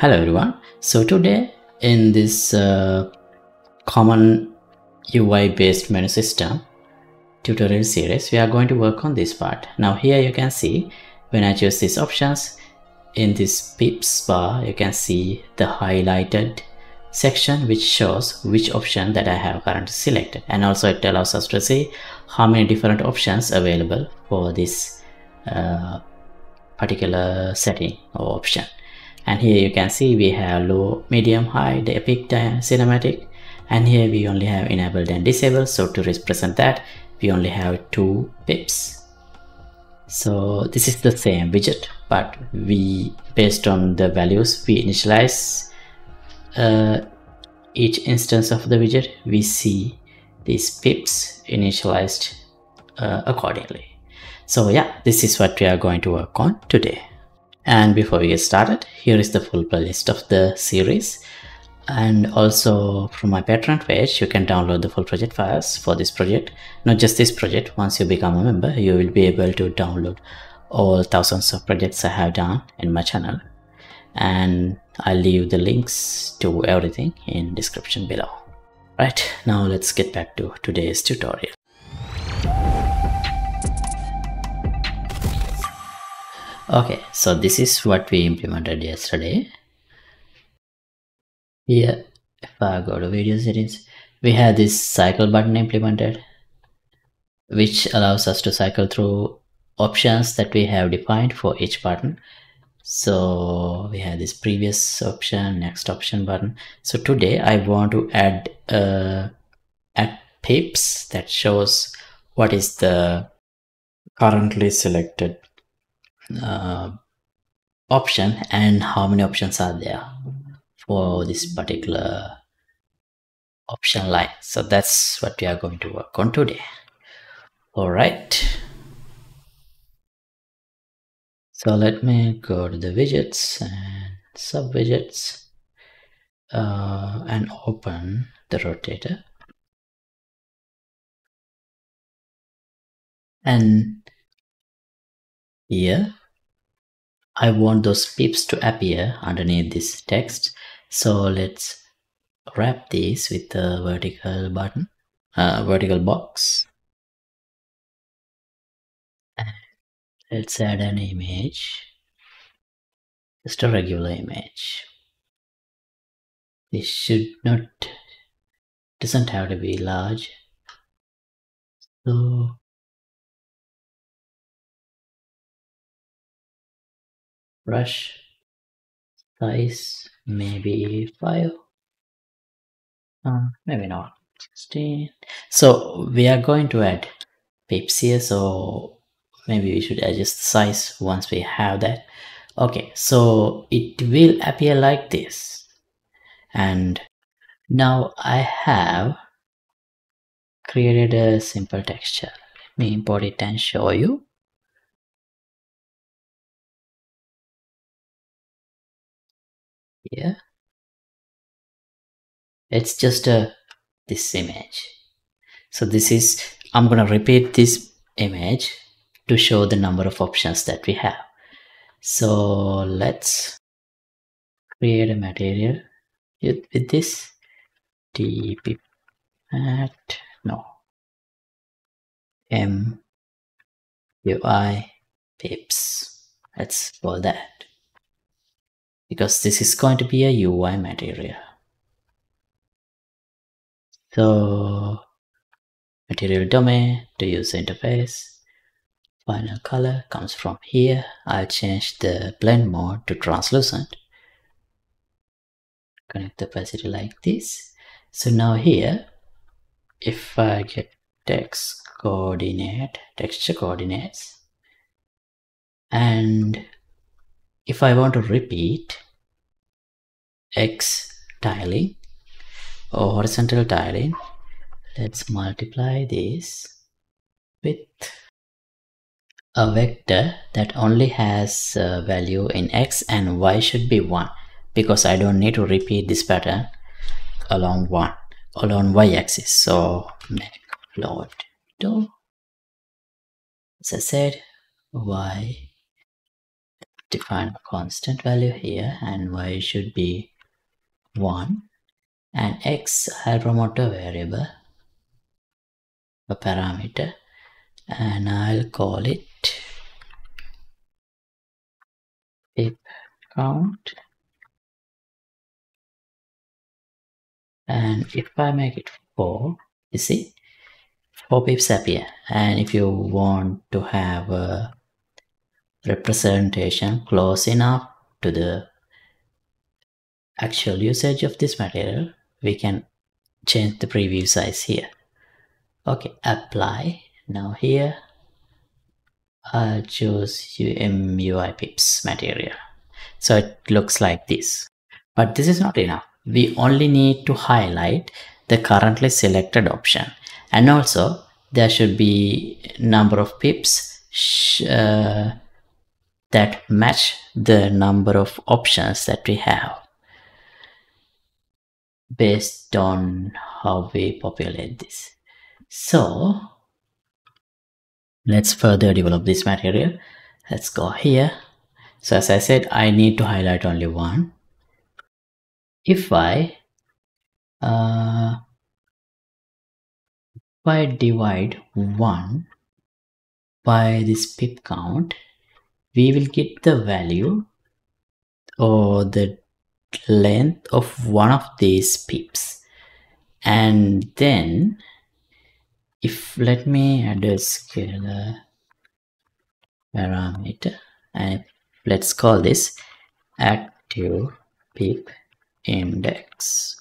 Hello everyone. So today in this uh, common UI based menu system tutorial series we are going to work on this part. Now here you can see when I choose these options in this pips bar you can see the highlighted section which shows which option that I have currently selected and also it allows us to see how many different options available for this uh, particular setting or option and here you can see we have low medium high the epic cinematic. And here we only have enabled and disabled. So to represent that we only have two pips. So this is the same widget but we based on the values we initialize uh, each instance of the widget we see these pips initialized uh, accordingly. So yeah this is what we are going to work on today and before we get started here is the full playlist of the series. And also from my patreon page you can download the full project files for this project. Not just this project once you become a member you will be able to download all thousands of projects i have done in my channel. And i'll leave the links to everything in description below. Right now let's get back to today's tutorial okay so this is what we implemented yesterday. Here if i go to video settings we have this cycle button implemented which allows us to cycle through options that we have defined for each button. So we have this previous option next option button. So today i want to add uh add pips that shows what is the currently selected uh, option and how many options are there for this particular option line. So that's what we are going to work on today. All right. So let me go to the widgets and sub widgets uh, and open the rotator. And here I want those pips to appear underneath this text. So let's wrap this with a vertical button uh, vertical box. And let's add an image just a regular image. This should not doesn't have to be large. So brush size maybe 5 uh, maybe not. 16 so we are going to add pips here so maybe we should adjust the size once we have that. Okay so it will appear like this. And now I have created a simple texture. Let me import it and show you here it's just a this image. So this is i'm gonna repeat this image to show the number of options that we have. So let's create a material with, with this. Tp at no. M ui pips. Let's call that because this is going to be a UI material. So material domain to user interface, final color comes from here. I'll change the blend mode to translucent. Connect the opacity like this. So now here, if I get text coordinate, texture coordinates, and if I want to repeat X tiling or horizontal tiling, let's multiply this with a vector that only has value in X and Y should be 1 because I don't need to repeat this pattern along 1 along Y axis. So make float 2 as I said Y define a constant value here and y should be 1 and x I'll promote a variable a parameter. And I'll call it pip count. And if I make it 4 you see 4 pips appear. And if you want to have a representation close enough to the actual usage of this material we can change the preview size here. Okay apply. Now here I'll choose MUI pips material. So it looks like this. But this is not enough. We only need to highlight the currently selected option. And also there should be number of pips uh, that match the number of options that we have based on how we populate this. So let's further develop this material. Let's go here. So as I said, I need to highlight only one. If I uh, if I divide one by this pip count, we will get the value or the length of one of these pips. And then if let me add a scalar parameter and let's call this active pip index.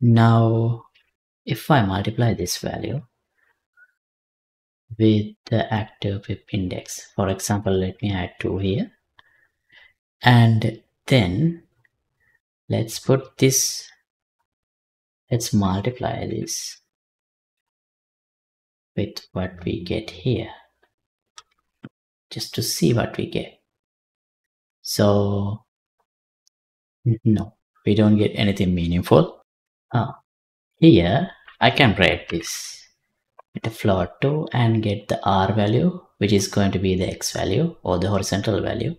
Now if i multiply this value with the active pip index. For example let me add 2 here. And then let's put this let's multiply this with what we get here just to see what we get. So no we don't get anything meaningful. Uh, here I can write this with a float 2 and get the R value which is going to be the X value or the horizontal value.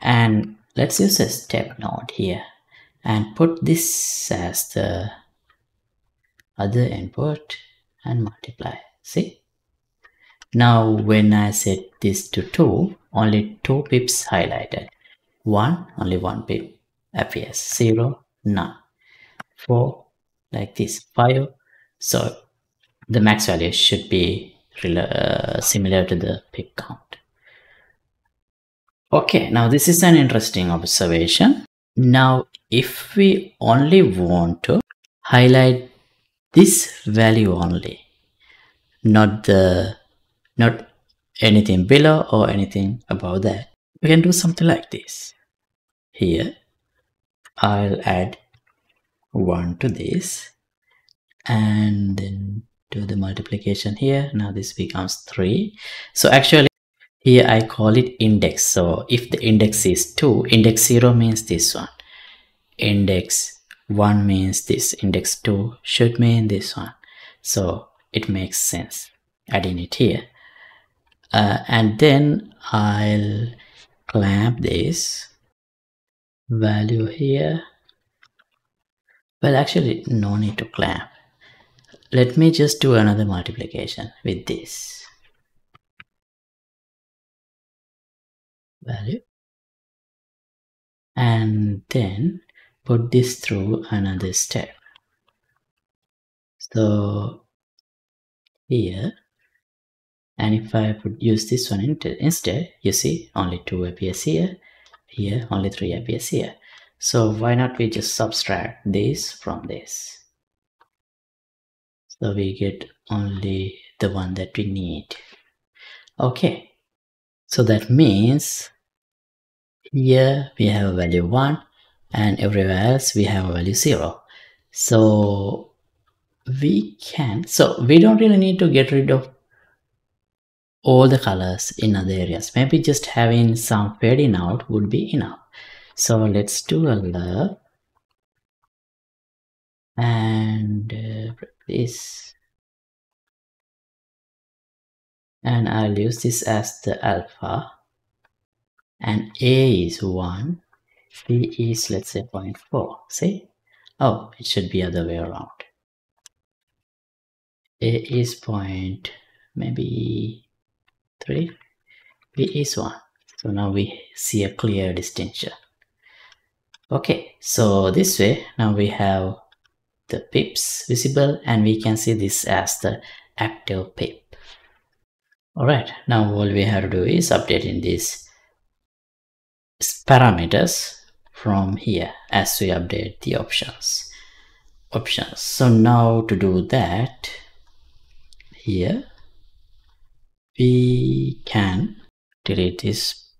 And let's use a step node here and put this as the other input and multiply. See? Now when I set this to 2 only 2 pips highlighted. 1 only 1 pip appears. 0 none. 4 like this. 5 so the max value should be uh, similar to the pip count Okay, now this is an interesting observation. Now, if we only want to highlight this value only, not the, not anything below or anything above that, we can do something like this. Here, I'll add 1 to this and then do the multiplication here. Now this becomes 3. So actually here I call it index. So if the index is 2 index 0 means this one. Index 1 means this. Index 2 should mean this one. So it makes sense. Adding it here. Uh, and then I'll clamp this value here. Well actually no need to clamp let me just do another multiplication with this. Value. And then put this through another step. So here. And if I would use this one instead you see only 2 appears here here only 3 appears here. So why not we just subtract this from this so we get only the one that we need okay so that means here we have a value 1 and everywhere else we have a value 0. So we can, so we don't really need to get rid of all the colors in other areas. Maybe just having some fading out would be enough. So let's do a lerp and uh, this and I'll use this as the alpha. And A is 1 B is let's say 0.4 see? Oh it should be other way around. A is point maybe 3 B is 1 so now we see a clear distinction. Okay so this way now we have the pips visible and we can see this as the active pip. Alright now all we have to do is updating these parameters from here as we update the options. Options. So now to do that here we can delete these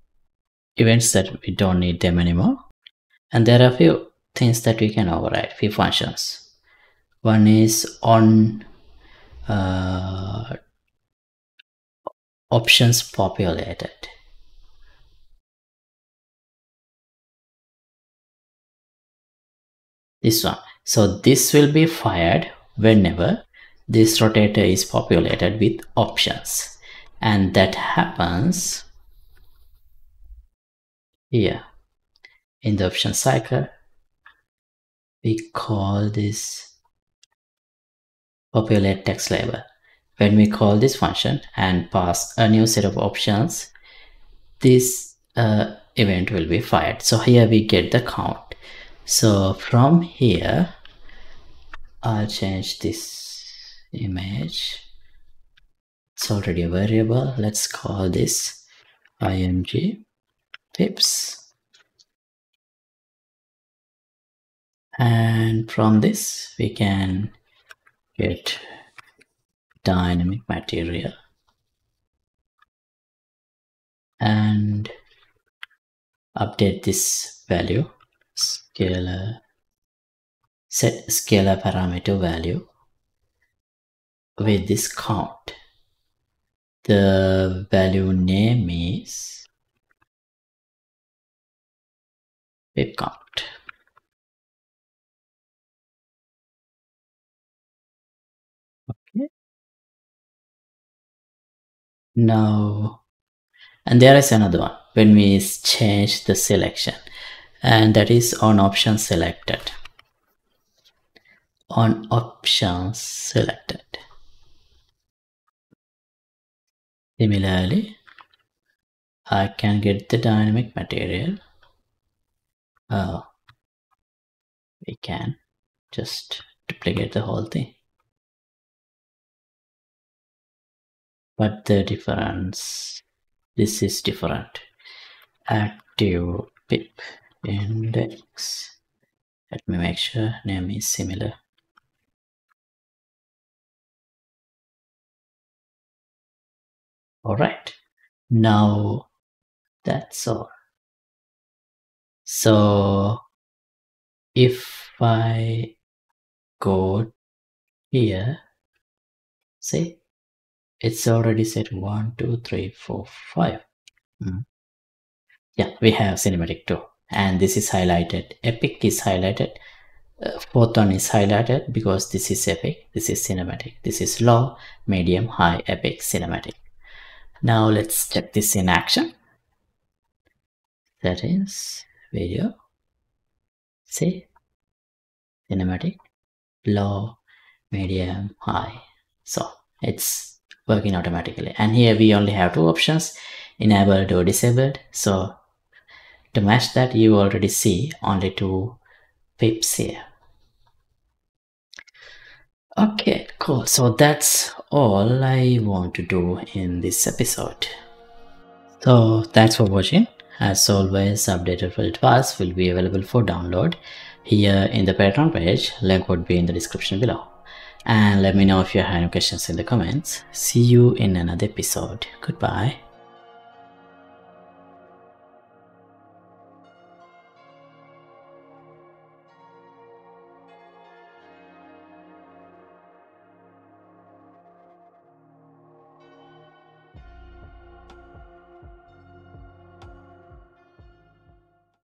events that we don't need them anymore. And there are a few things that we can override few functions one is on uh, options populated. This one. So this will be fired whenever this rotator is populated with options. And that happens here in the option cycle we call this populate text label. When we call this function and pass a new set of options this uh, event will be fired. So here we get the count. So from here I'll change this image. It's already a variable. Let's call this img pips. And from this we can get dynamic material. And update this value scalar set scalar parameter value with this count. The value name is pip count now and there is another one. When we change the selection. And that is on option selected. On options selected. Similarly I can get the dynamic material. Uh, we can just duplicate the whole thing but the difference this is different. Active pip index. Let me make sure name is similar. All right now that's all. So if I go here see it's already set one two three four five. Mm. yeah we have cinematic two. And this is highlighted epic is highlighted. Uh, fourth one is highlighted because this is epic this is cinematic. This is low medium high epic cinematic. Now let's check this in action. Settings video. See? Cinematic. Low medium high. So it's working automatically. And here we only have two options enabled or disabled. So to match that you already see only two pips here. Okay cool. So that's all i want to do in this episode. So thanks for watching. As always updated filter files will be available for download here in the patreon page. Link would be in the description below and let me know if you have any questions in the comments. See you in another episode. Goodbye